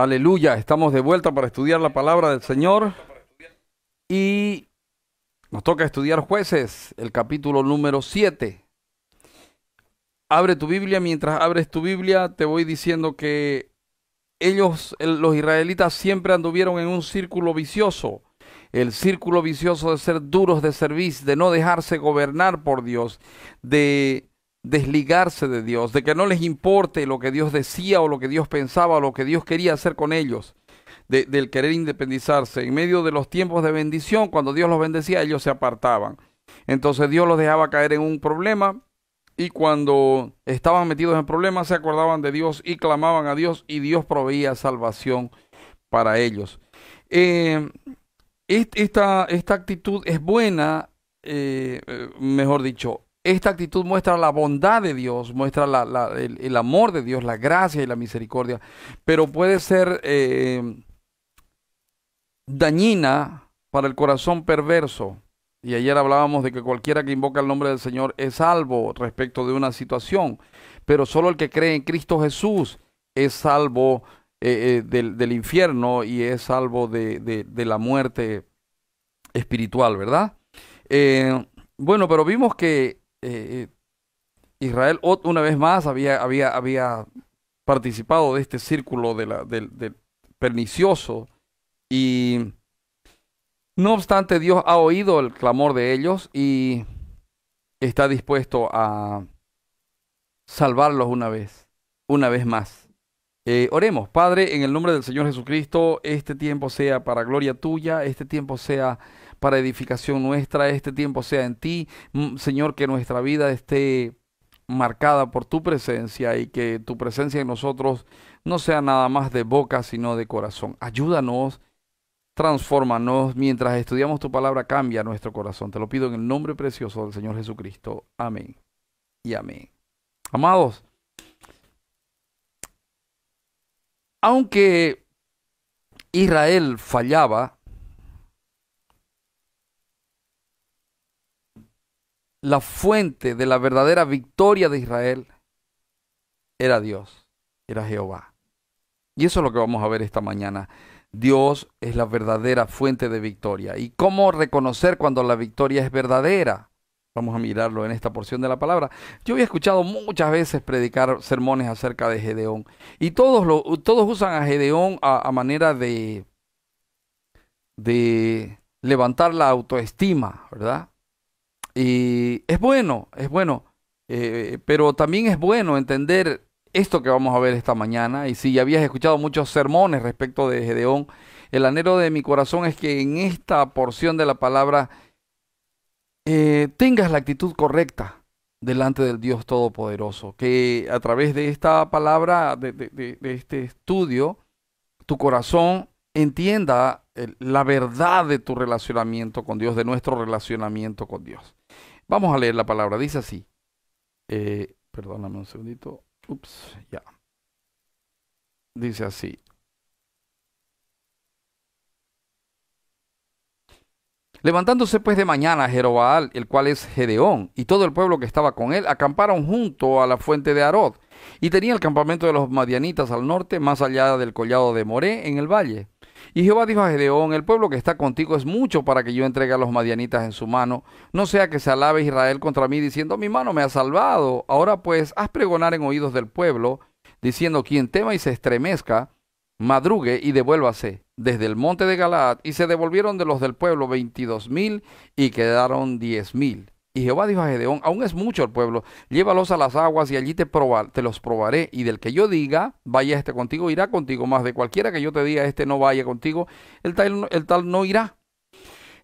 Aleluya, estamos de vuelta para estudiar la palabra del Señor y nos toca estudiar jueces, el capítulo número 7. Abre tu Biblia, mientras abres tu Biblia te voy diciendo que ellos, los israelitas, siempre anduvieron en un círculo vicioso, el círculo vicioso de ser duros de servicio, de no dejarse gobernar por Dios, de desligarse de Dios, de que no les importe lo que Dios decía o lo que Dios pensaba o lo que Dios quería hacer con ellos, del querer independizarse. En medio de los tiempos de bendición, cuando Dios los bendecía, ellos se apartaban. Entonces Dios los dejaba caer en un problema y cuando estaban metidos en problemas se acordaban de Dios y clamaban a Dios y Dios proveía salvación para ellos. Eh, esta, esta actitud es buena, eh, eh, mejor dicho, esta actitud muestra la bondad de Dios, muestra el, amor de Dios, la gracia y la misericordia, pero puede ser eh, dañina para el corazón perverso. Y ayer hablábamos de que cualquiera que invoca el nombre del Señor es salvo respecto de una situación, pero solo el que cree en Cristo Jesús es salvo eh, eh, del, infierno y es salvo de, la muerte espiritual, ¿verdad? bueno, pero vimos que eh, Israel una vez más había, había, había participado de este círculo del, pernicioso y no obstante Dios ha oído el clamor de ellos y está dispuesto a salvarlos una vez, una vez más. Eh, oremos, Padre, en el nombre del Señor Jesucristo, este tiempo sea para gloria tuya, este tiempo sea para edificación nuestra, este tiempo sea en ti, mm, Señor, que nuestra vida esté marcada por tu presencia y que tu presencia en nosotros no sea nada más de boca, sino de corazón. Ayúdanos, transfórmanos, mientras estudiamos tu palabra, cambia nuestro corazón. Te lo pido en el nombre precioso del Señor Jesucristo. Amén y amén. Amados, aunque Israel fallaba, la fuente de la verdadera victoria de Israel era Dios, era Jehová. Y eso es lo que vamos a ver esta mañana. Dios es la verdadera fuente de victoria. ¿Y cómo reconocer cuando la victoria es verdadera? Vamos a mirarlo en esta porción de la palabra. Yo había escuchado muchas veces predicar sermones acerca de Gedeón. Y todos, todos usan a Gedeón a, a manera de, de levantar la autoestima, ¿verdad? Y es bueno, es bueno, eh, pero también es bueno entender esto que vamos a ver esta mañana. Y si ya habías escuchado muchos sermones respecto de Gedeón, el anhelo de mi corazón es que en esta porción de la palabra eh, tengas la actitud correcta delante del Dios Todopoderoso. Que a través de esta palabra, de, este estudio, tu corazón entienda la verdad de tu relacionamiento con Dios, de nuestro relacionamiento con Dios. Vamos a leer la palabra. Dice así. Eh, perdóname un segundito. Ups, ya. Dice así. Levantándose pues de mañana Jerobaal, el cual es Gedeón, y todo el pueblo que estaba con él, acamparon junto a la fuente de Arod, y tenía el campamento de los madianitas al norte, más allá del collado de Moré, en el valle. Y Jehová dijo a Gedeón, el pueblo que está contigo es mucho para que yo entregue a los madianitas en su mano, no sea que se alabe Israel contra mí diciendo, mi mano me ha salvado. Ahora pues, haz pregonar en oídos del pueblo, diciendo, quien tema y se estremezca, madrugue y devuélvase desde el monte de Galaad, y se devolvieron de los del pueblo veintidós mil y quedaron diez mil. Y Jehová dijo a Gedeón, aún es mucho el pueblo, llévalos a las aguas y allí te, probar, te los probaré. Y del que yo diga, vaya este contigo, irá contigo. Más de cualquiera que yo te diga, este no vaya contigo, el tal, no irá.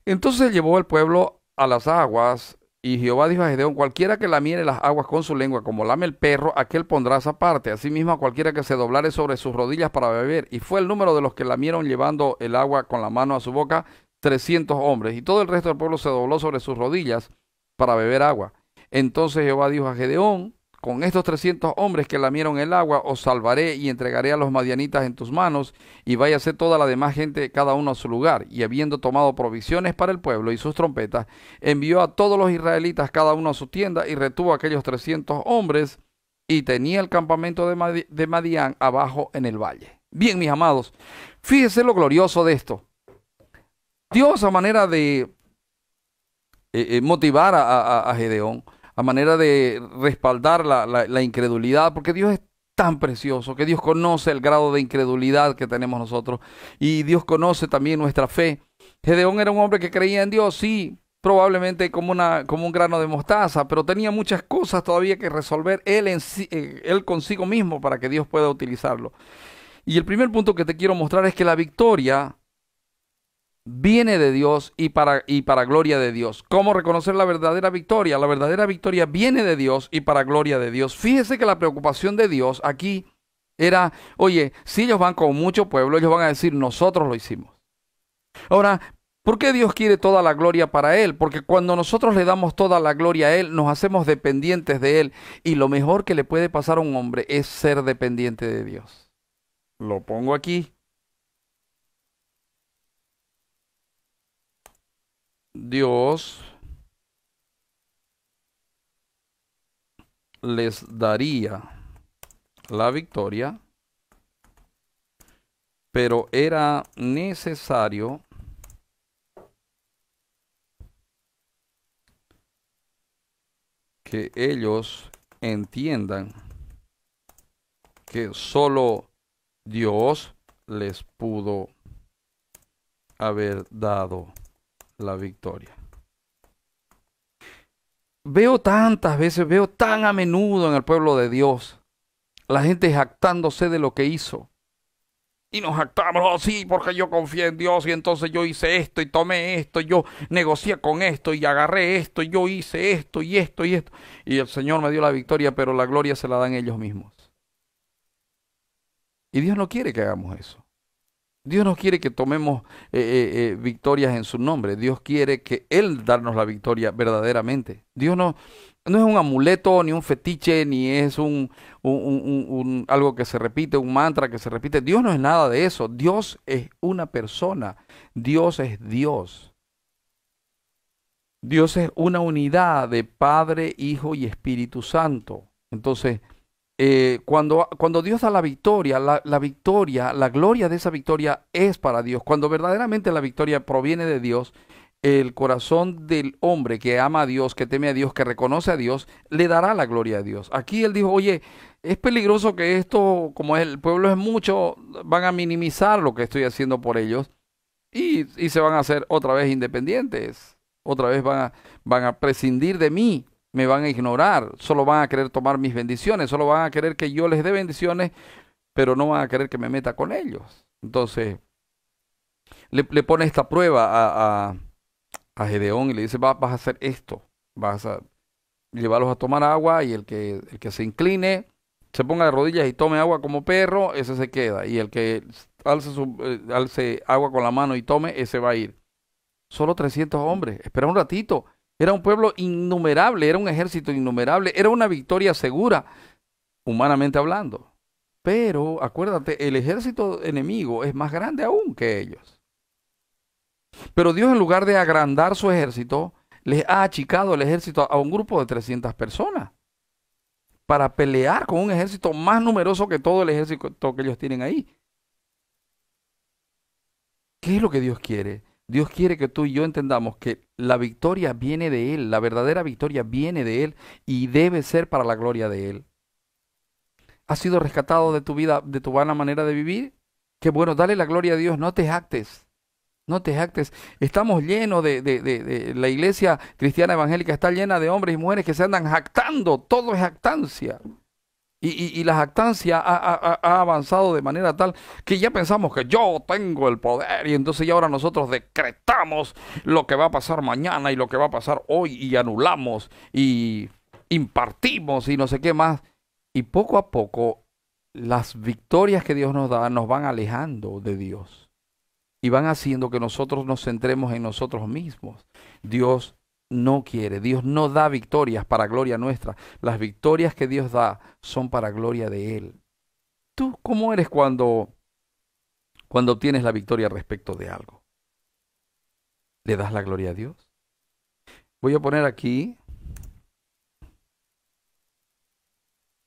Entonces llevó el pueblo a las aguas y Jehová dijo a Gedeón, cualquiera que lamiere las aguas con su lengua, como lame el perro, aquel pondrás aparte. Asimismo, a cualquiera que se doblare sobre sus rodillas para beber. Y fue el número de los que lamieron llevando el agua con la mano a su boca, trescientos hombres. Y todo el resto del pueblo se dobló sobre sus rodillas para beber agua. Entonces Jehová dijo a Gedeón, con estos trescientos hombres que lamieron el agua, os salvaré y entregaré a los madianitas en tus manos, y váyase toda la demás gente, cada uno a su lugar. Y habiendo tomado provisiones para el pueblo y sus trompetas, envió a todos los israelitas cada uno a su tienda, y retuvo a aquellos trescientos hombres, y tenía el campamento de, Madián abajo en el valle. Bien, mis amados, fíjese lo glorioso de esto. Dios a manera de eh, eh, motivar a, Gedeón, a manera de respaldar la, la incredulidad, porque Dios es tan precioso, que Dios conoce el grado de incredulidad que tenemos nosotros y Dios conoce también nuestra fe. Gedeón era un hombre que creía en Dios, sí, probablemente como, una, como un grano de mostaza, pero tenía muchas cosas todavía que resolver él, en eh, él consigo mismo para que Dios pueda utilizarlo. Y el primer punto que te quiero mostrar es que la victoria viene de Dios y para, y para gloria de Dios. ¿Cómo reconocer la verdadera victoria? La verdadera victoria viene de Dios y para gloria de Dios. Fíjese que la preocupación de Dios aquí era, oye, si ellos van con mucho pueblo, ellos van a decir, nosotros lo hicimos. Ahora, ¿por qué Dios quiere toda la gloria para Él? Porque cuando nosotros le damos toda la gloria a Él, nos hacemos dependientes de Él. Y lo mejor que le puede pasar a un hombre es ser dependiente de Dios. Lo pongo aquí. Dios les daría la victoria, pero era necesario que ellos entiendan que solo Dios les pudo haber dado la victoria. Veo tantas veces, veo tan a menudo en el pueblo de Dios, la gente jactándose de lo que hizo. Y nos jactamos, oh, porque yo confié en Dios y entonces yo hice esto y tomé esto, y yo negocié con esto y agarré esto, y yo hice esto y esto y esto. Y el Señor me dio la victoria, pero la gloria se la dan ellos mismos. Y Dios no quiere que hagamos eso. Dios no quiere que tomemos eh, eh, eh, victorias en su nombre. Dios quiere que Él darnos la victoria verdaderamente. Dios no, no es un amuleto, ni un fetiche, ni es un, un, algo que se repite, un mantra que se repite. Dios no es nada de eso. Dios es una persona. Dios es Dios. Dios es una unidad de Padre, Hijo y Espíritu Santo. Entonces, eh, cuando, cuando Dios da la victoria, la, la, victoria, la gloria de esa victoria es para Dios. Cuando verdaderamente la victoria proviene de Dios, el corazón del hombre que ama a Dios, que teme a Dios, que reconoce a Dios, le dará la gloria a Dios. Aquí él dijo, oye, es peligroso que esto, como el pueblo es mucho, van a minimizar lo que estoy haciendo por ellos y, y se van a hacer otra vez independientes, otra vez van van a prescindir de mí me van a ignorar, solo van a querer tomar mis bendiciones, solo van a querer que yo les dé bendiciones, pero no van a querer que me meta con ellos. Entonces, le, pone esta prueba a, a, Gedeón y le dice, vas, a hacer esto, vas a llevarlos a tomar agua y el que, el que se incline, se ponga de rodillas y tome agua como perro, ese se queda. Y el que alce, su, eh, alce agua con la mano y tome, ese va a ir. Solo 300 hombres. Espera un ratito. Era un pueblo innumerable, era un ejército innumerable, era una victoria segura, humanamente hablando. Pero acuérdate, el ejército enemigo es más grande aún que ellos. Pero Dios en lugar de agrandar su ejército, les ha achicado el ejército a un grupo de 300 personas para pelear con un ejército más numeroso que todo el ejército que ellos tienen ahí. ¿Qué es lo que Dios quiere? Dios quiere que tú y yo entendamos que la victoria viene de Él, la verdadera victoria viene de Él y debe ser para la gloria de Él. ¿Has sido rescatado de tu vida, de tu vana manera de vivir? Qué bueno, dale la gloria a Dios, no te jactes. No te jactes. Estamos llenos de, de, de, la iglesia cristiana evangélica, está llena de hombres y mujeres que se andan jactando. Todo es jactancia. Y, la jactancia ha, avanzado de manera tal que ya pensamos que yo tengo el poder y entonces ya ahora nosotros decretamos lo que va a pasar mañana y lo que va a pasar hoy y anulamos y impartimos y no sé qué más. Y poco a poco las victorias que Dios nos da nos van alejando de Dios y van haciendo que nosotros nos centremos en nosotros mismos. Dios no quiere. Dios no da victorias para gloria nuestra. Las victorias que Dios da son para gloria de Él. ¿Tú cómo eres cuando, cuando obtienes la victoria respecto de algo? ¿Le das la gloria a Dios? Voy a poner aquí.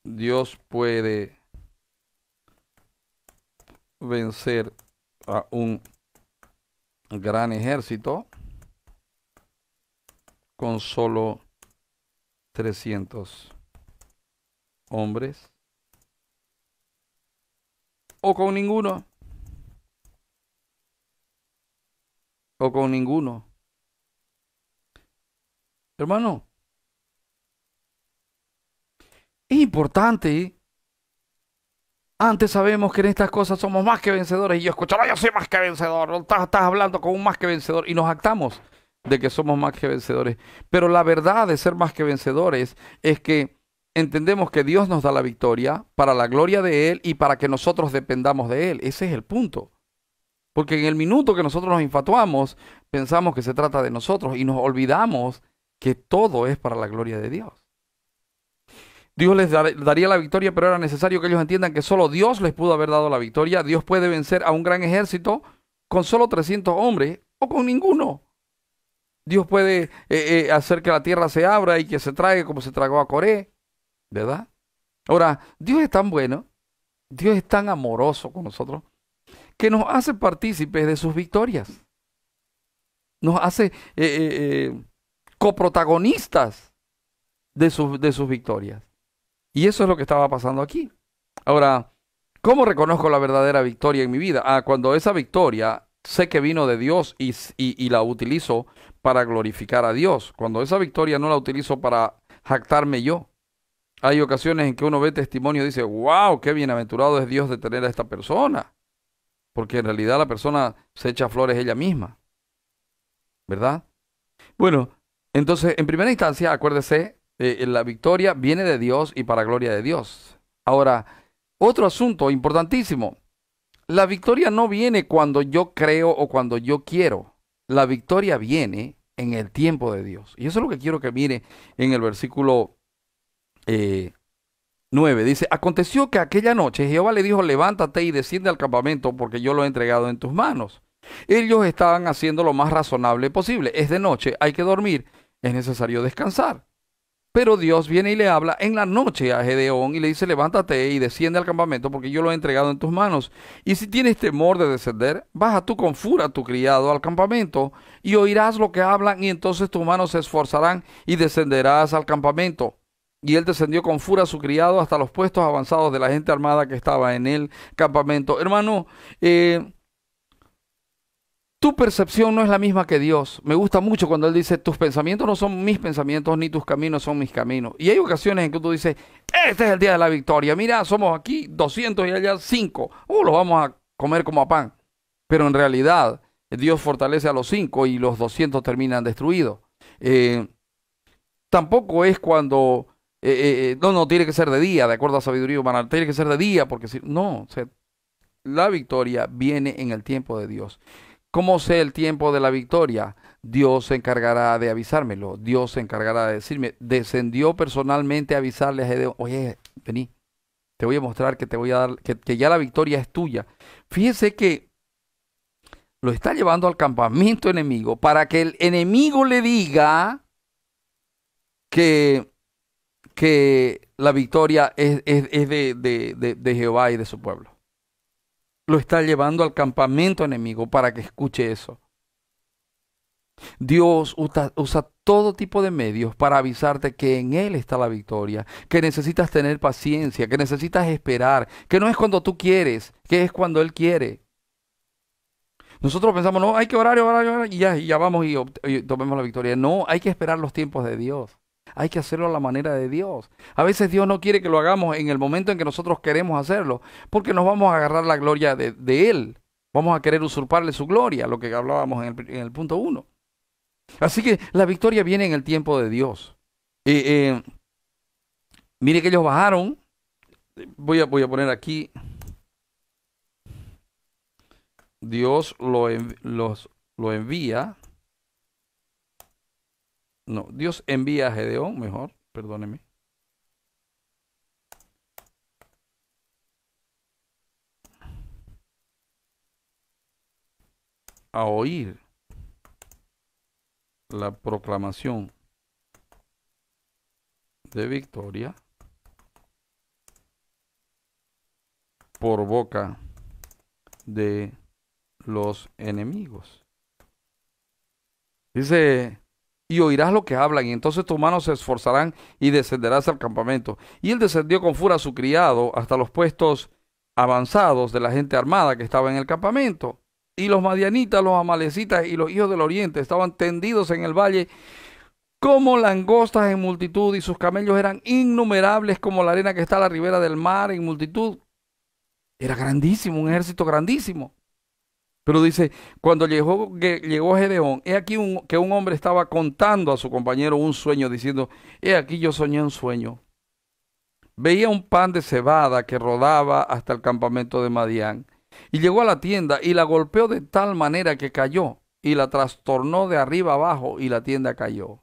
Dios puede vencer a un gran ejército con solo 300 hombres o con ninguno o con ninguno hermano es importante antes sabemos que en estas cosas somos más que vencedores y yo escucho, yo soy más que vencedor, estás, estás hablando con un más que vencedor y nos actamos de que somos más que vencedores. Pero la verdad de ser más que vencedores es que entendemos que Dios nos da la victoria para la gloria de Él y para que nosotros dependamos de Él. Ese es el punto. Porque en el minuto que nosotros nos infatuamos, pensamos que se trata de nosotros y nos olvidamos que todo es para la gloria de Dios. Dios les daría la victoria, pero era necesario que ellos entiendan que solo Dios les pudo haber dado la victoria. Dios puede vencer a un gran ejército con solo 300 hombres o con ninguno. Dios puede eh, eh, hacer que la tierra se abra y que se trague como se tragó a Coré, ¿verdad? Ahora, Dios es tan bueno, Dios es tan amoroso con nosotros, que nos hace partícipes de sus victorias. Nos hace eh, coprotagonistas de, de sus victorias. Y eso es lo que estaba pasando aquí. Ahora, ¿cómo reconozco la verdadera victoria en mi vida? Ah, cuando esa victoria sé que vino de Dios y, y, la utilizo para glorificar a Dios. Cuando esa victoria no la utilizo para jactarme yo. Hay ocasiones en que uno ve testimonio y dice, wow, qué bienaventurado es Dios de tener a esta persona. Porque en realidad la persona se echa flores ella misma. ¿Verdad? Bueno, entonces, en primera instancia, acuérdese, eh, la victoria viene de Dios y para gloria de Dios. Ahora, otro asunto importantísimo. La victoria no viene cuando yo creo o cuando yo quiero. La victoria viene en el tiempo de Dios. Y eso es lo que quiero que mire en el versículo 9. Eh, Dice, aconteció que aquella noche Jehová le dijo, levántate y desciende al campamento porque yo lo he entregado en tus manos. Ellos estaban haciendo lo más razonable posible. Es de noche, hay que dormir, es necesario descansar. Pero Dios viene y le habla en la noche a Gedeón y le dice, levántate y desciende al campamento porque yo lo he entregado en tus manos. Y si tienes temor de descender, baja tú con fura tu criado al campamento y oirás lo que hablan y entonces tus manos se esforzarán y descenderás al campamento. Y él descendió con fura a su criado hasta los puestos avanzados de la gente armada que estaba en el campamento. Hermano, eh, tu percepción no es la misma que Dios. Me gusta mucho cuando Él dice, tus pensamientos no son mis pensamientos, ni tus caminos son mis caminos. Y hay ocasiones en que tú dices, este es el día de la victoria. Mira, somos aquí 200 y allá 5. Oh, los vamos a comer como a pan. Pero en realidad, Dios fortalece a los 5 y los 200 terminan destruidos. Eh, tampoco es cuando... Eh, eh, no, no, tiene que ser de día, de acuerdo a sabiduría humana. Tiene que ser de día, porque si... No, la victoria viene en el tiempo de Dios. ¿Cómo sé el tiempo de la victoria? Dios se encargará de avisármelo. Dios se encargará de decirme. Descendió personalmente a avisarle a Gedeón. Oye, vení. Te voy a mostrar que te voy a dar, que ya la victoria es tuya. Fíjese que lo está llevando al campamento enemigo para que el enemigo le diga que, que la victoria es, es, de, de, de Jehová y de su pueblo lo está llevando al campamento enemigo para que escuche eso. Dios usa, todo tipo de medios para avisarte que en Él está la victoria, que necesitas tener paciencia, que necesitas esperar, que no es cuando tú quieres, que es cuando Él quiere. Nosotros pensamos, no, hay que orar, orar, y ya, y ya vamos y, tomemos la victoria. No, hay que esperar los tiempos de Dios. Hay que hacerlo a la manera de Dios. A veces Dios no quiere que lo hagamos en el momento en que nosotros queremos hacerlo, porque nos vamos a agarrar la gloria de, Él. Vamos a querer usurparle su gloria, lo que hablábamos en el, punto uno. Así que la victoria viene en el tiempo de Dios. Eh, eh, mire que ellos bajaron. Voy a, voy a poner aquí. Dios lo, los, lo envía no, Dios envía a Gedeón, mejor, perdóneme. A oír la proclamación de victoria por boca de los enemigos. Dice, y oirás lo que hablan, y entonces tus manos se esforzarán y descenderás al campamento. Y él descendió con furia a su criado hasta los puestos avanzados de la gente armada que estaba en el campamento. Y los madianitas, los amalecitas y los hijos del oriente estaban tendidos en el valle como langostas en multitud, y sus camellos eran innumerables como la arena que está a la ribera del mar en multitud. Era grandísimo, un ejército grandísimo. Pero dice, cuando llegó, llegó Gedeón, he aquí que un hombre estaba contando a su compañero un sueño, diciendo, he aquí yo soñé un sueño. Veía un pan de cebada que rodaba hasta el campamento de Madián, y llegó a la tienda y la golpeó de tal manera que cayó, y la trastornó de arriba abajo, y la tienda cayó.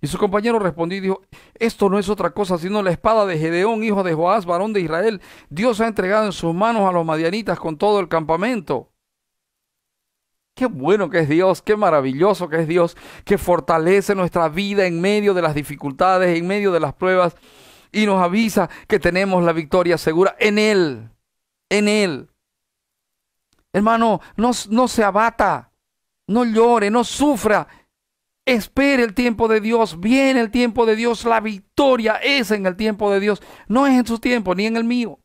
Y su compañero respondió y dijo, esto no es otra cosa sino la espada de Gedeón, hijo de Joás, varón de Israel. Dios ha entregado en sus manos a los madianitas con todo el campamento. Qué bueno que es Dios, qué maravilloso que es Dios, que fortalece nuestra vida en medio de las dificultades, en medio de las pruebas y nos avisa que tenemos la victoria segura en Él, en Él. Hermano, no, no se abata, no llore, no sufra. Espere el tiempo de Dios, viene el tiempo de Dios, la victoria es en el tiempo de Dios, no es en su tiempo ni en el mío.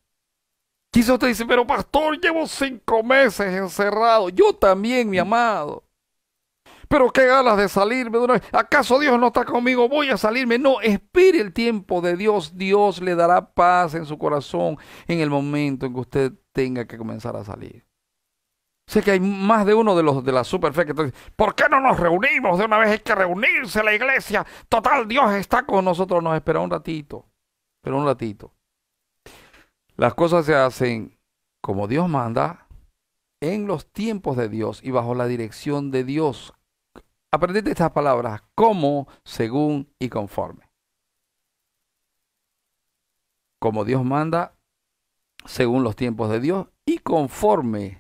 Quizás usted dice, pero pastor, llevo cinco meses encerrado. Yo también, mi amado. Pero qué ganas de salirme de una vez. ¿Acaso Dios no está conmigo? Voy a salirme. No, espere el tiempo de Dios. Dios le dará paz en su corazón en el momento en que usted tenga que comenzar a salir. Sé que hay más de uno de los de la superfe que dice, ¿por qué no nos reunimos? De una vez hay que reunirse la iglesia. Total, Dios está con nosotros. Nos espera un ratito. Pero un ratito. Las cosas se hacen como Dios manda, en los tiempos de Dios y bajo la dirección de Dios. Aprendete estas palabras, como, según y conforme. Como Dios manda, según los tiempos de Dios y conforme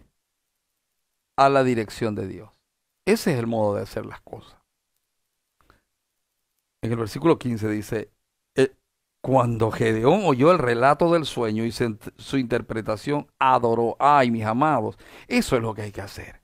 a la dirección de Dios. Ese es el modo de hacer las cosas. En el versículo 15 dice, cuando Gedeón oyó el relato del sueño y su interpretación, adoró. Ay, mis amados, eso es lo que hay que hacer.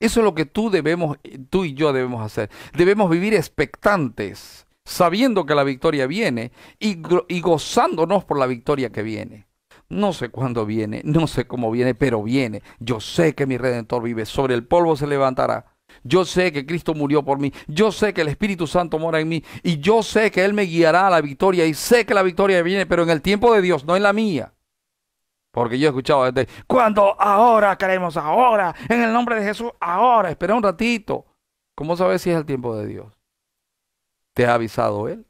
Eso es lo que tú debemos, tú y yo debemos hacer. Debemos vivir expectantes, sabiendo que la victoria viene y, y gozándonos por la victoria que viene. No sé cuándo viene, no sé cómo viene, pero viene. Yo sé que mi redentor vive. Sobre el polvo se levantará. Yo sé que Cristo murió por mí. Yo sé que el Espíritu Santo mora en mí. Y yo sé que Él me guiará a la victoria. Y sé que la victoria viene, pero en el tiempo de Dios, no en la mía. Porque yo he escuchado desde, cuando ahora queremos ahora, en el nombre de Jesús, ahora, espera un ratito. ¿Cómo sabes si es el tiempo de Dios? ¿Te ha avisado Él?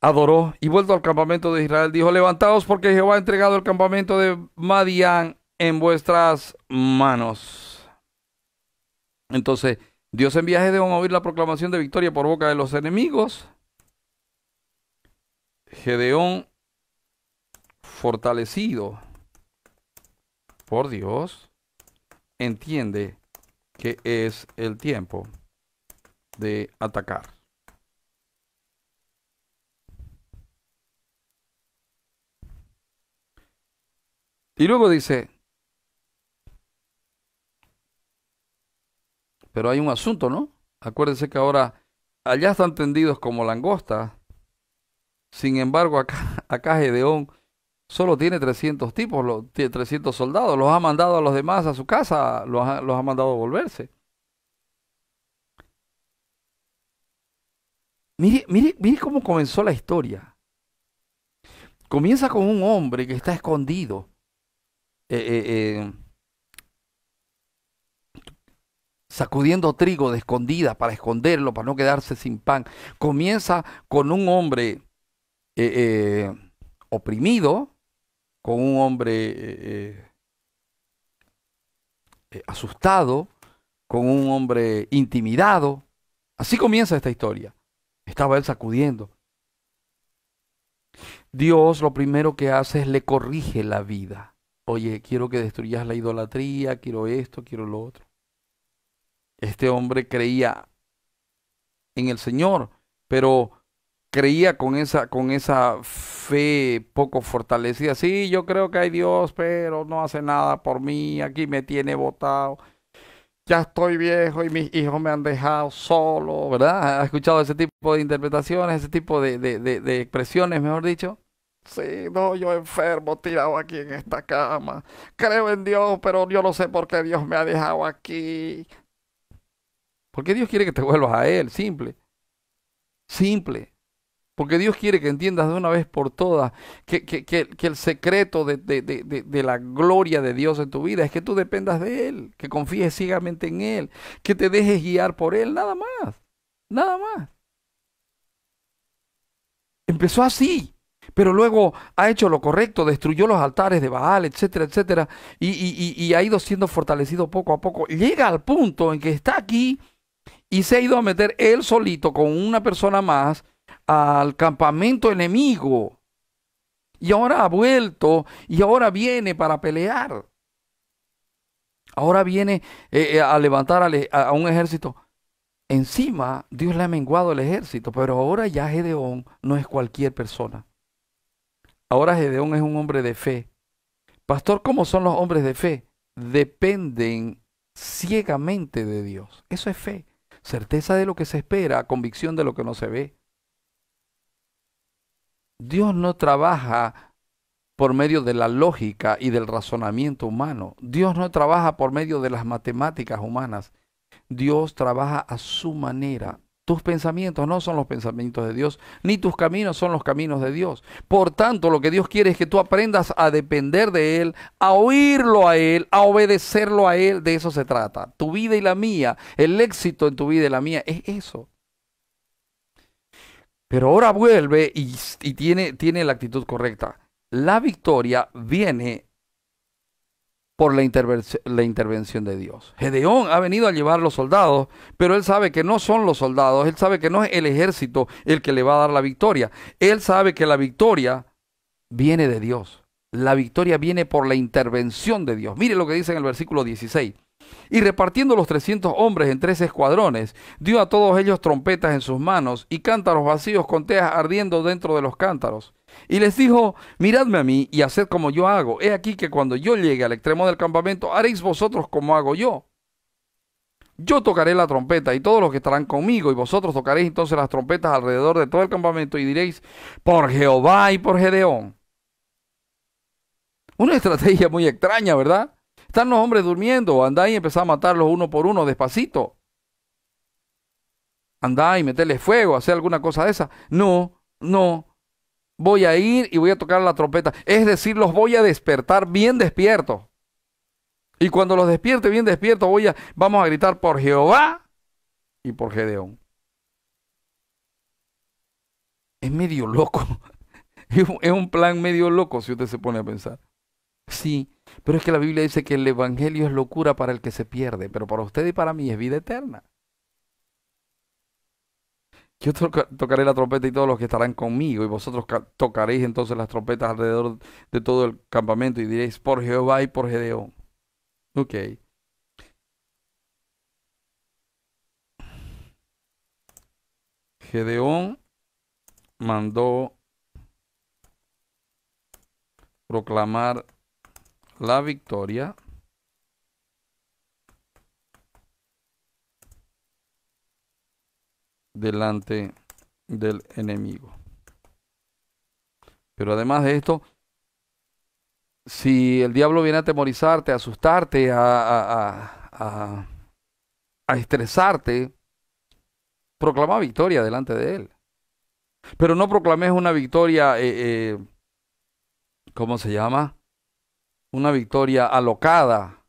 Adoró y vuelto al campamento de Israel, dijo, levantaos porque Jehová ha entregado el campamento de Madián en vuestras manos. Entonces, Dios envía a Gedeón a oír la proclamación de victoria por boca de los enemigos. Gedeón, fortalecido por Dios, entiende que es el tiempo de atacar. Y luego dice, Pero hay un asunto, ¿no? Acuérdense que ahora allá están tendidos como langosta. Sin embargo, acá, acá Gedeón solo tiene 300 tipos, los, 300 soldados. Los ha mandado a los demás a su casa, los ha, mandado a volverse. Mire, mire, mire cómo comenzó la historia. Comienza con un hombre que está escondido. Eh, eh, sacudiendo trigo de escondida para esconderlo, para no quedarse sin pan. Comienza con un hombre eh, eh, oprimido, con un hombre eh, asustado, con un hombre intimidado. Así comienza esta historia. Estaba él sacudiendo. Dios lo primero que hace es le corrige la vida. Oye, quiero que destruyas la idolatría, quiero esto, quiero lo otro. Este hombre creía en el Señor, pero creía con esa, con esa fe poco fortalecida. Sí, yo creo que hay Dios, pero no hace nada por mí. Aquí me tiene botado. Ya estoy viejo y mis hijos me han dejado solo, ¿verdad? ¿Ha escuchado ese tipo de interpretaciones, ese tipo de, de, de expresiones, mejor dicho? Sí, no, yo enfermo, tirado aquí en esta cama. Creo en Dios, pero yo no sé por qué Dios me ha dejado aquí. Porque Dios quiere que te vuelvas a Él, simple. Simple. Porque Dios quiere que entiendas de una vez por todas que, que, que, el secreto de, de, de, de, la gloria de Dios en tu vida es que tú dependas de Él, que confíes ciegamente en Él, que te dejes guiar por Él, nada más, nada más. Empezó así, pero luego ha hecho lo correcto, destruyó los altares de Baal, etcétera, etcétera, y, y, y ha ido siendo fortalecido poco a poco. Llega al punto en que está aquí y se ha ido a meter él solito con una persona más al campamento enemigo. Y ahora ha vuelto y ahora viene para pelear. Ahora viene eh, eh, a levantar a, un ejército. Encima, Dios le ha menguado el ejército, pero ahora ya Gedeón no es cualquier persona. Ahora Gedeón es un hombre de fe. Pastor, ¿cómo son los hombres de fe? Dependen ciegamente de Dios. Eso es fe. Certeza de lo que se espera, convicción de lo que no se ve. Dios no trabaja por medio de la lógica y del razonamiento humano. Dios no trabaja por medio de las matemáticas humanas. Dios trabaja a su manera. Tus pensamientos no son los pensamientos de Dios, ni tus caminos son los caminos de Dios. Por tanto, lo que Dios quiere es que tú aprendas a depender de Él, a oírlo a Él, a obedecerlo a Él. De eso se trata. Tu vida y la mía, el éxito en tu vida y la mía, es eso. Pero ahora vuelve y, tiene, tiene la actitud correcta. La victoria viene por la, la, intervención de Dios. Gedeón ha venido a llevar los soldados, pero él sabe que no son los soldados, él sabe que no es el ejército el que le va a dar la victoria. Él sabe que la victoria viene de Dios. La victoria viene por la intervención de Dios. Mire lo que dice en el versículo 16. Y repartiendo los trescientos hombres en tres escuadrones, dio a todos ellos trompetas en sus manos y cántaros vacíos con teas ardiendo dentro de los cántaros. Y les dijo, miradme a mí y haced como yo hago. He aquí que cuando yo llegue al extremo del campamento, haréis vosotros como hago yo. Yo tocaré la trompeta y todos los que estarán conmigo, y vosotros tocaréis entonces las trompetas alrededor de todo el campamento y diréis, por Jehová y por Gedeón. Una estrategia muy extraña, ¿verdad? Están los hombres durmiendo, andá y empezá a matarlos uno por uno despacito. Andá y meterles fuego, hacer alguna cosa de esa. No, no. Voy a ir y voy a tocar la trompeta. Es decir, los voy a despertar bien despiertos. Y cuando los despierte bien despiertos, voy a, vamos a gritar por Jehová y por Gedeón. Es medio loco. Es un plan medio loco si usted se pone a pensar. Sí, pero es que la Biblia dice que el Evangelio es locura para el que se pierde, pero para usted y para mí es vida eterna. Yo tocaré la trompeta y todos los que estarán conmigo, y vosotros tocaréis entonces las trompetas alrededor de todo el campamento y diréis por Jehová y por Gedeón. Ok. Gedeón mandó proclamar la victoria delante del enemigo. Pero además de esto, si el diablo viene a atemorizarte, a asustarte, a, a, a, estresarte, proclama victoria delante de él. Pero no proclames una victoria, eh, eh, ¿cómo se llama? Una victoria alocada.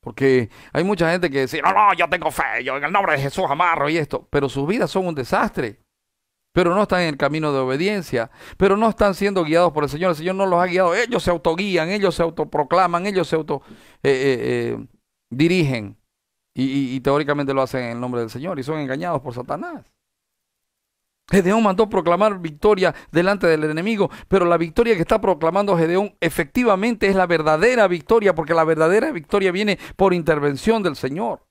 Porque hay mucha gente que dice, no, no, yo tengo fe, yo en el nombre de Jesús amarro y esto. Pero sus vidas son un desastre. Pero no están en el camino de obediencia. Pero no están siendo guiados por el Señor. El Señor no los ha guiado. Ellos se autoguían, ellos se autoproclaman, ellos se auto eh, eh, eh, dirigen. y teóricamente lo hacen en el nombre del Señor. Y son engañados por Satanás. Gedeón mandó proclamar victoria delante del enemigo, pero la victoria que está proclamando Gedeón efectivamente es la verdadera victoria, porque la verdadera victoria viene por intervención del Señor.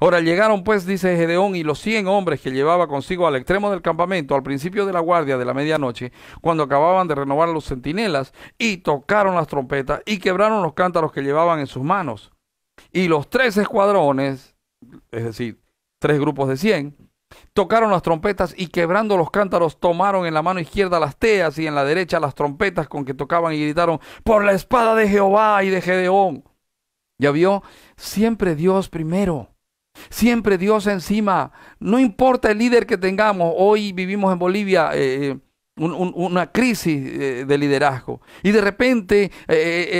Ahora llegaron pues, dice Gedeón, y los cien hombres que llevaba consigo al extremo del campamento, al principio de la guardia de la medianoche, cuando acababan de renovar los centinelas, y tocaron las trompetas, y quebraron los cántaros que llevaban en sus manos. Y los tres escuadrones, es decir, tres grupos de cien, tocaron las trompetas y quebrando los cántaros tomaron en la mano izquierda las teas y en la derecha las trompetas con que tocaban y gritaron, por la espada de Jehová y de Gedeón. Ya vio, siempre Dios primero. Siempre Dios encima. No importa el líder que tengamos. Hoy vivimos en Bolivia eh, eh, una crisis eh, de liderazgo. Y de repente,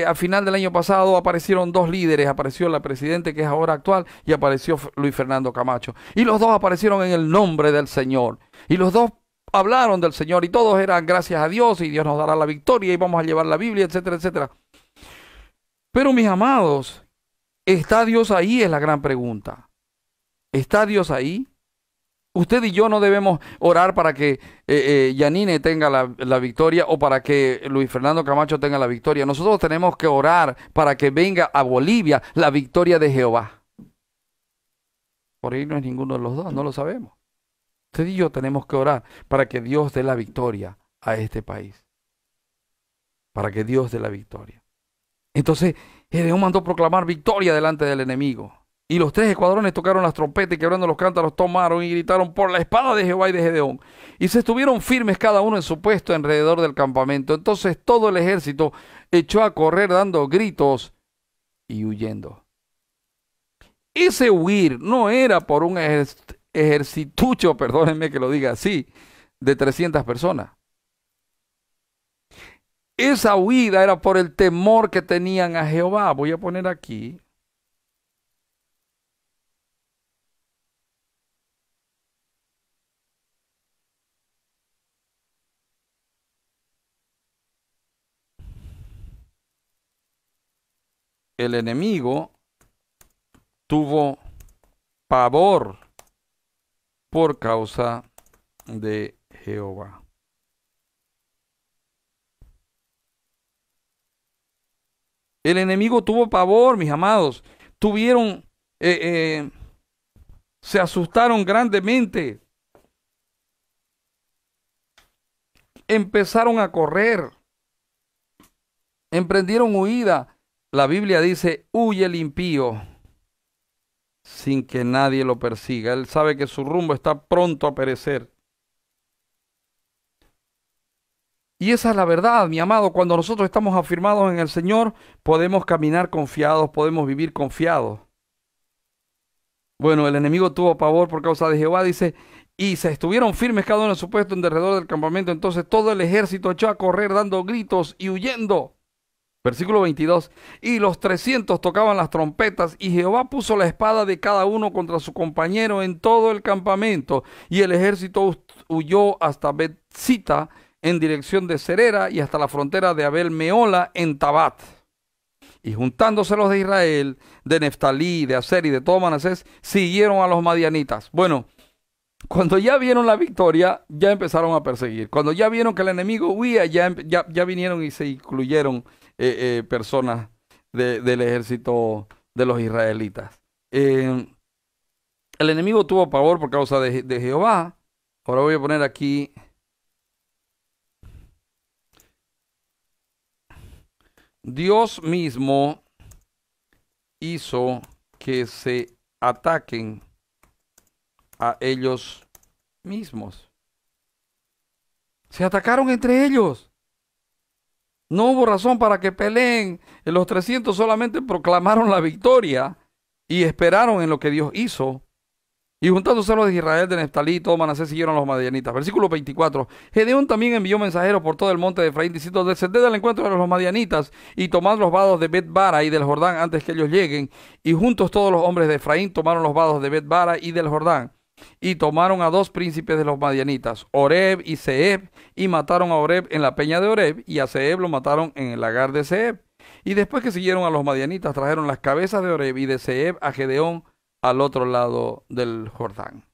a final del año pasado, aparecieron dos líderes. Apareció la presidente que es ahora actual y apareció Luis Fernando Camacho. Y los dos aparecieron en el nombre del Señor. Y los dos hablaron del Señor y todos eran gracias a Dios y Dios nos dará la victoria y vamos a llevar la Biblia, etcétera, etcétera. Pero mis amados, ¿está Dios ahí? Es la gran pregunta. ¿Está Dios ahí? Usted y yo no debemos orar para que eh, eh, Yanine tenga la, la, victoria o para que Luis Fernando Camacho tenga la victoria. Nosotros tenemos que orar para que venga a Bolivia la victoria de Jehová. Por ahí no es ninguno de los dos, no lo sabemos. Usted y yo tenemos que orar para que Dios dé la victoria a este país. Para que Dios dé la victoria. Entonces, Gedeón mandó proclamar victoria delante del enemigo. Y los tres escuadrones tocaron las trompetas y quebrando los cántaros tomaron y gritaron por la espada de Jehová y de Gedeón. Y se estuvieron firmes cada uno en su puesto alrededor del campamento. Entonces todo el ejército echó a correr dando gritos y huyendo. Ese huir no era por un ejercitucho, perdónenme que lo diga así, de 300 personas. Esa huida era por el temor que tenían a Jehová. Voy a poner aquí el enemigo tuvo pavor por causa de Jehová. El enemigo tuvo pavor, mis amados. Tuvieron, eh, eh, se asustaron grandemente. Empezaron a correr. Emprendieron huida la Biblia dice, huye el impío sin que nadie lo persiga. Él sabe que su rumbo está pronto a perecer. Y esa es la verdad, mi amado. Cuando nosotros estamos afirmados en el Señor, podemos caminar confiados, podemos vivir confiados. Bueno, el enemigo tuvo pavor por causa de Jehová, dice, y se estuvieron firmes cada uno en su puesto en derredor del campamento. Entonces todo el ejército echó a correr dando gritos y huyendo. Versículo 22. Y los trescientos tocaban las trompetas, y Jehová puso la espada de cada uno contra su compañero en todo el campamento, y el ejército huyó hasta Betzita en dirección de Cerera y hasta la frontera de Abel Meola en Tabat. Y juntándose los de Israel, de Neftalí, de Aser y de todo Manasés, siguieron a los madianitas. Bueno, cuando ya vieron la victoria, ya empezaron a perseguir. Cuando ya vieron que el enemigo huía, ya, ya, ya vinieron y se incluyeron eh, eh, personas del ejército de los israelitas. Eh, el enemigo tuvo pavor por causa de, de Jehová. Ahora voy a poner aquí Dios mismo hizo que se ataquen a ellos mismos. Se atacaron entre ellos. No hubo razón para que peleen. Los 300 solamente proclamaron la victoria y esperaron en lo que Dios hizo. Y juntándose los de Israel, de Neftalí y todo Manasés siguieron los madianitas. Versículo 24. Gedeón también envió mensajeros por todo el monte de Efraín diciendo, descended al encuentro de los madianitas y tomad los vados de Bet-Bara y del Jordán antes que ellos lleguen. Y juntos todos los hombres de Efraín tomaron los vados de Bet-Bara y del Jordán y tomaron a dos príncipes de los madianitas, Oreb y Seb, y mataron a Oreb en la peña de Oreb, y a Seb lo mataron en el lagar de Seb. Y después que siguieron a los madianitas, trajeron las cabezas de Oreb y de Seb a Gedeón al otro lado del Jordán.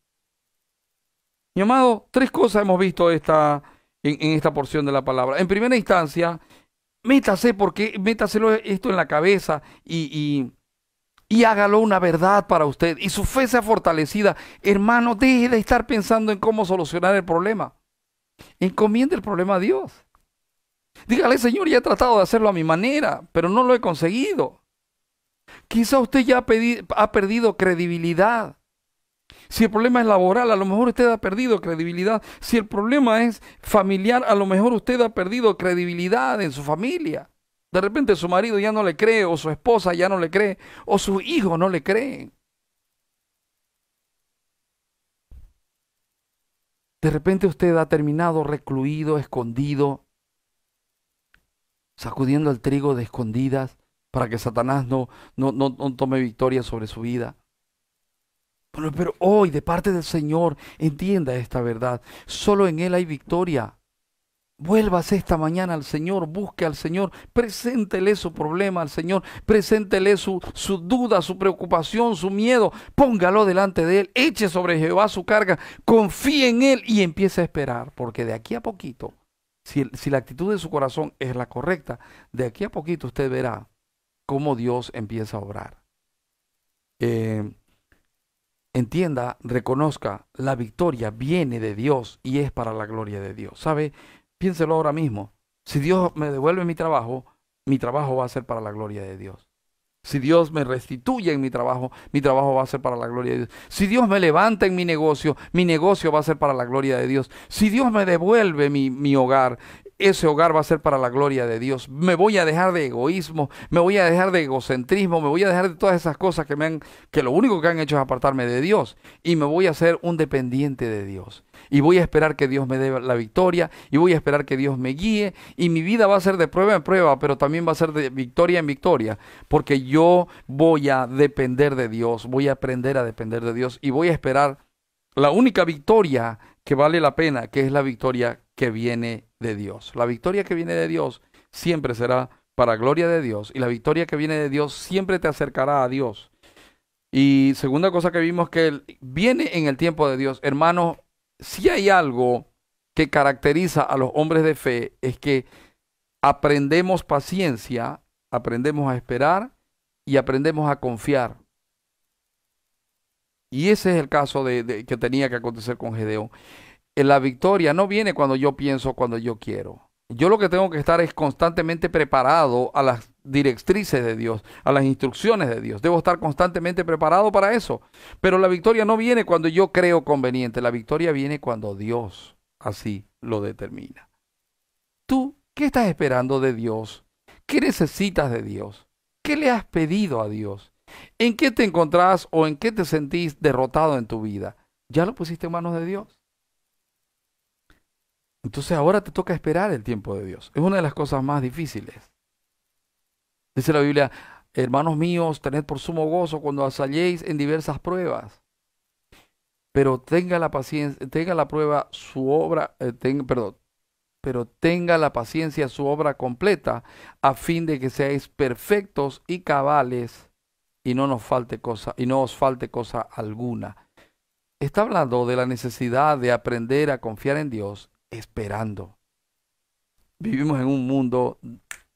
Mi amado, tres cosas hemos visto esta, en, esta porción de la palabra. En primera instancia, métase porque métaselo esto en la cabeza y, y hágalo una verdad para usted y su fe sea fortalecida. Hermano, deje de estar pensando en cómo solucionar el problema. Encomiende el problema a Dios. Dígale, Señor, ya he tratado de hacerlo a mi manera, pero no lo he conseguido. Quizá usted ya ha perdido credibilidad. Si el problema es laboral, a lo mejor usted ha perdido credibilidad. Si el problema es familiar, a lo mejor usted ha perdido credibilidad en su familia. De repente su marido ya no le cree, o su esposa ya no le cree, o su hijo no le cree. De repente usted ha terminado recluido, escondido, sacudiendo el trigo de escondidas para que Satanás no, no, no, no tome victoria sobre su vida. Pero, pero hoy, de parte del Señor, entienda esta verdad. Solo en Él hay victoria. Vuélvase esta mañana al Señor, busque al Señor, preséntele su problema al Señor, preséntele su, su, duda, su preocupación, su miedo, póngalo delante de Él, eche sobre Jehová su carga, confíe en Él y empiece a esperar, porque de aquí a poquito, si, si la actitud de su corazón es la correcta, de aquí a poquito usted verá cómo Dios empieza a obrar. Eh, entienda, reconozca, la victoria viene de Dios y es para la gloria de Dios. ¿Sabe? Piénselo ahora mismo. Si Dios me devuelve mi trabajo, mi trabajo va a ser para la gloria de Dios. Si Dios me restituye en mi trabajo, mi trabajo va a ser para la gloria de Dios. Si Dios me levanta en mi negocio, mi negocio va a ser para la gloria de Dios. Si Dios me devuelve mi, mi hogar, ese hogar va a ser para la gloria de Dios. Me voy a dejar de egoísmo, me voy a dejar de egocentrismo, me voy a dejar de todas esas cosas que me han, que lo único que han hecho es apartarme de Dios y me voy a hacer un dependiente de Dios. Y voy a esperar que Dios me dé la victoria y voy a esperar que Dios me guíe y mi vida va a ser de prueba en prueba, pero también va a ser de victoria en victoria, porque yo voy a depender de Dios, voy a aprender a depender de Dios y voy a esperar la única victoria que vale la pena, que es la victoria que viene de Dios. La victoria que viene de Dios siempre será para gloria de Dios y la victoria que viene de Dios siempre te acercará a Dios. Y segunda cosa que vimos que viene en el tiempo de Dios. Hermanos, si hay algo que caracteriza a los hombres de fe es que aprendemos paciencia, aprendemos a esperar y aprendemos a confiar. Y ese es el caso de, que tenía que acontecer con Gedeón. La victoria no viene cuando yo pienso, cuando yo quiero. Yo lo que tengo que estar es constantemente preparado a las directrices de Dios, a las instrucciones de Dios. Debo estar constantemente preparado para eso. Pero la victoria no viene cuando yo creo conveniente. La victoria viene cuando Dios así lo determina. ¿Tú qué estás esperando de Dios? ¿Qué necesitas de Dios? ¿Qué le has pedido a Dios? ¿En qué te encontrás o en qué te sentís derrotado en tu vida? ¿Ya lo pusiste en manos de Dios? Entonces ahora te toca esperar el tiempo de Dios. Es una de las cosas más difíciles. Dice la Biblia, hermanos míos, tened por sumo gozo cuando asalléis en diversas pruebas. Pero tenga la paciencia, tenga la prueba su obra, eh, perdón, pero tenga la paciencia su obra completa, a fin de que seáis perfectos y cabales y no nos falte cosa, y no os falte cosa alguna. Está hablando de la necesidad de aprender a confiar en Dios esperando. Vivimos en un mundo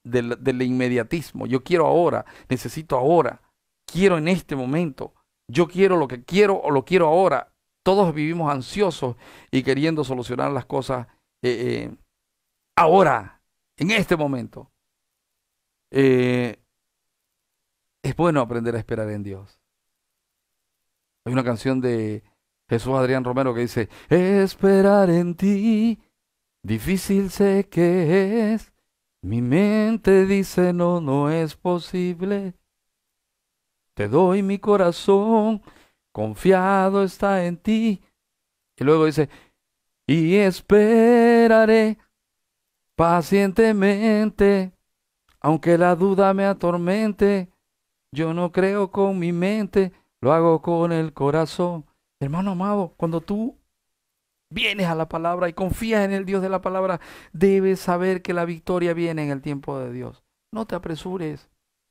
del, del inmediatismo. Yo quiero ahora, necesito ahora, quiero en este momento, yo quiero lo que quiero o lo quiero ahora. Todos vivimos ansiosos y queriendo solucionar las cosas eh, eh, ahora, en este momento. Eh, es bueno aprender a esperar en Dios. Hay una canción de Jesús Adrián Romero que dice, esperar en ti, difícil sé que es. Mi mente dice, no, no es posible. Te doy mi corazón, confiado está en ti. Y luego dice, y esperaré pacientemente, aunque la duda me atormente yo no creo con mi mente, lo hago con el corazón. Hermano amado, cuando tú vienes a la palabra y confías en el Dios de la palabra, debes saber que la victoria viene en el tiempo de Dios. No te apresures.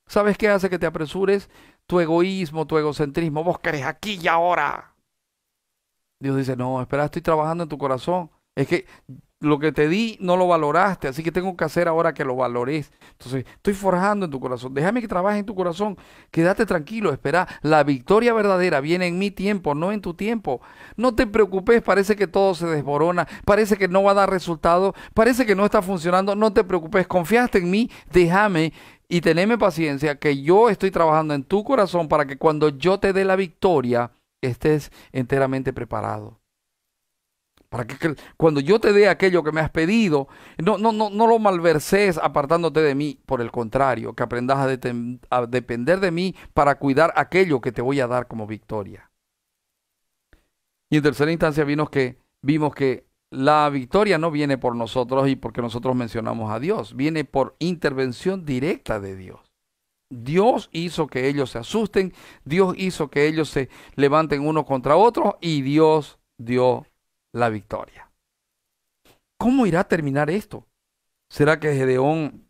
¿Sabes qué hace que te apresures? Tu egoísmo, tu egocentrismo. Vos querés aquí y ahora. Dios dice, no, espera, estoy trabajando en tu corazón. Es que lo que te di no lo valoraste, así que tengo que hacer ahora que lo valores. Entonces, estoy forjando en tu corazón. Déjame que trabaje en tu corazón. Quédate tranquilo, espera. La victoria verdadera viene en mi tiempo, no en tu tiempo. No te preocupes, parece que todo se desborona, parece que no va a dar resultado, parece que no está funcionando. No te preocupes, confiaste en mí, déjame y teneme paciencia que yo estoy trabajando en tu corazón para que cuando yo te dé la victoria estés enteramente preparado. Para que, cuando yo te dé aquello que me has pedido, no, no, no, no lo malverses apartándote de mí. Por el contrario, que aprendas a, depender de mí para cuidar aquello que te voy a dar como victoria. Y en tercera instancia vimos que, vimos que la victoria no viene por nosotros y porque nosotros mencionamos a Dios, viene por intervención directa de Dios. Dios hizo que ellos se asusten, Dios hizo que ellos se levanten uno contra otro y Dios dio la victoria. ¿Cómo irá a terminar esto? ¿Será que Gedeón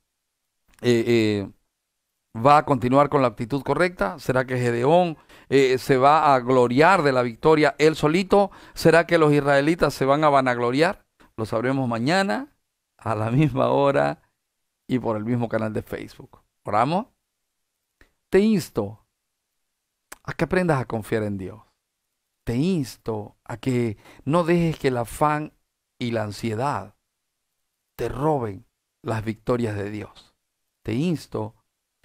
eh, eh, va a continuar con la actitud correcta? ¿Será que Gedeón eh, se va a gloriar de la victoria él solito? ¿Será que los israelitas se van a vanagloriar? Lo sabremos mañana a la misma hora y por el mismo canal de Facebook. ¿Oramos? Te insto a que aprendas a confiar en Dios. Te insto a que no dejes que el afán y la ansiedad te roben las victorias de Dios. Te insto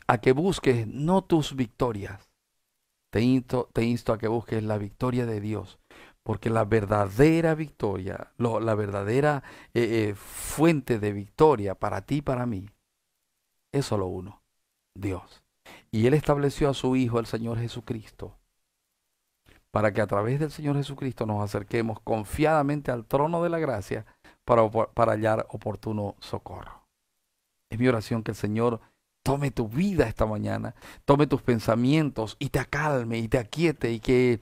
a que busques no tus victorias, te insto, te insto a que busques la victoria de Dios, porque la verdadera victoria, la verdadera eh, eh, fuente de victoria para ti y para mí, es solo uno, Dios. Y Él estableció a su Hijo, el Señor Jesucristo, para que a través del Señor Jesucristo nos acerquemos confiadamente al trono de la gracia para, para hallar oportuno socorro. Es mi oración que el Señor tome tu vida esta mañana, tome tus pensamientos y te acalme y te aquiete y que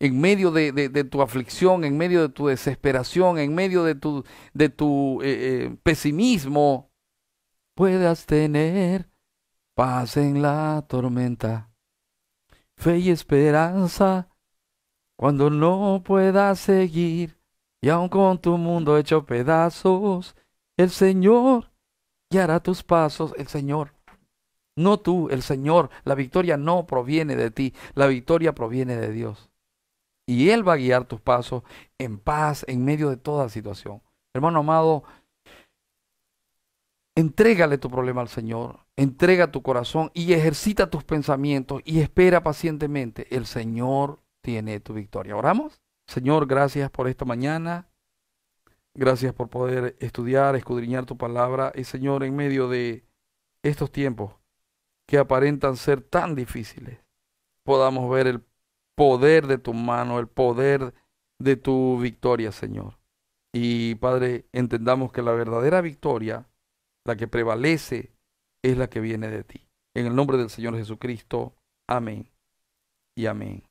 en medio de, tu aflicción, en medio de tu desesperación, en medio de tu, de tu eh, eh, pesimismo, puedas tener paz en la tormenta, fe y esperanza cuando no puedas seguir y aun con tu mundo hecho pedazos, el Señor guiará tus pasos, el Señor no tú, el Señor. La victoria no proviene de ti, la victoria proviene de Dios. Y Él va a guiar tus pasos en paz en medio de toda situación. Hermano amado, entrégale tu problema al Señor, entrega tu corazón y ejercita tus pensamientos y espera pacientemente. El Señor tiene tu victoria. ¿Oramos? Señor, gracias por esta mañana. Gracias por poder estudiar, escudriñar tu palabra. Y Señor, en medio de estos tiempos, que aparentan ser tan difíciles, podamos ver el poder de tu mano, el poder de tu victoria, Señor. Y Padre, entendamos que la verdadera victoria, la que prevalece, es la que viene de ti. En el nombre del Señor Jesucristo. Amén y amén.